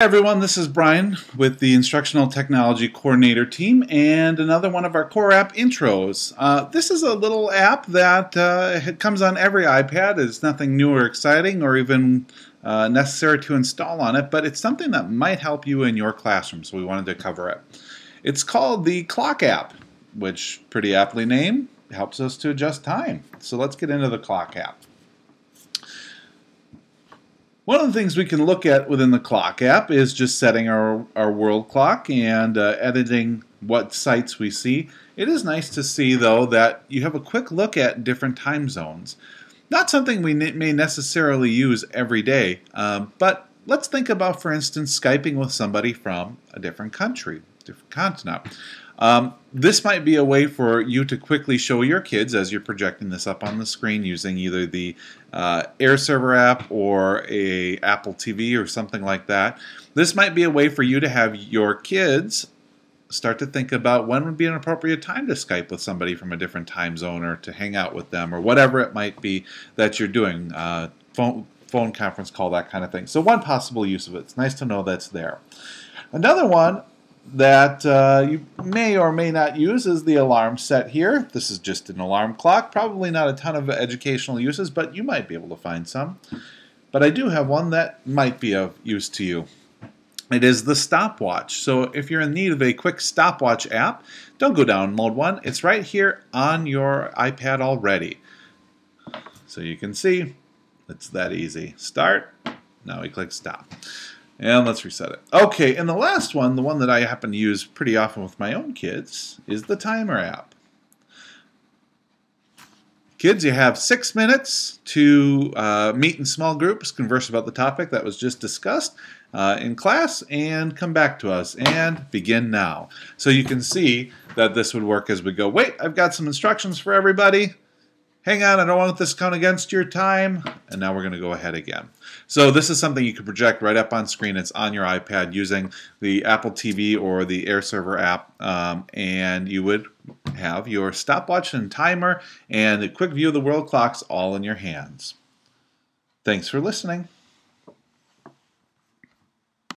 Everyone, this is Brian with the Instructional Technology Coordinator team and another one of our Core App intros. Uh, this is a little app that uh, comes on every iPad. It's nothing new or exciting or even uh, necessary to install on it, but it's something that might help you in your classroom, so we wanted to cover it. It's called the Clock app, which pretty aptly named helps us to adjust time. So let's get into the Clock app. One of the things we can look at within the clock app is just setting our, our world clock and uh, editing what sites we see. It is nice to see, though, that you have a quick look at different time zones. Not something we may necessarily use every day, um, but let's think about, for instance, Skyping with somebody from a different country, different continent. Um, this might be a way for you to quickly show your kids as you're projecting this up on the screen using either the uh, Air Server app or a Apple TV or something like that. This might be a way for you to have your kids start to think about when would be an appropriate time to Skype with somebody from a different time zone or to hang out with them or whatever it might be that you're doing. Uh, phone, phone conference call, that kind of thing. So one possible use of it. It's nice to know that's there. Another one that uh, you may or may not use is the alarm set here. This is just an alarm clock. Probably not a ton of educational uses, but you might be able to find some. But I do have one that might be of use to you. It is the stopwatch. So if you're in need of a quick stopwatch app, don't go download one. It's right here on your iPad already. So you can see it's that easy. Start. Now we click stop. And let's reset it. Okay, and the last one, the one that I happen to use pretty often with my own kids, is the timer app. Kids, you have six minutes to uh, meet in small groups, converse about the topic that was just discussed uh, in class, and come back to us and begin now. So you can see that this would work as we go. Wait, I've got some instructions for everybody hang on, I don't want this to count against your time. And now we're going to go ahead again. So this is something you can project right up on screen. It's on your iPad using the Apple TV or the Air Server app. Um, and you would have your stopwatch and timer and a quick view of the world clocks all in your hands. Thanks for listening.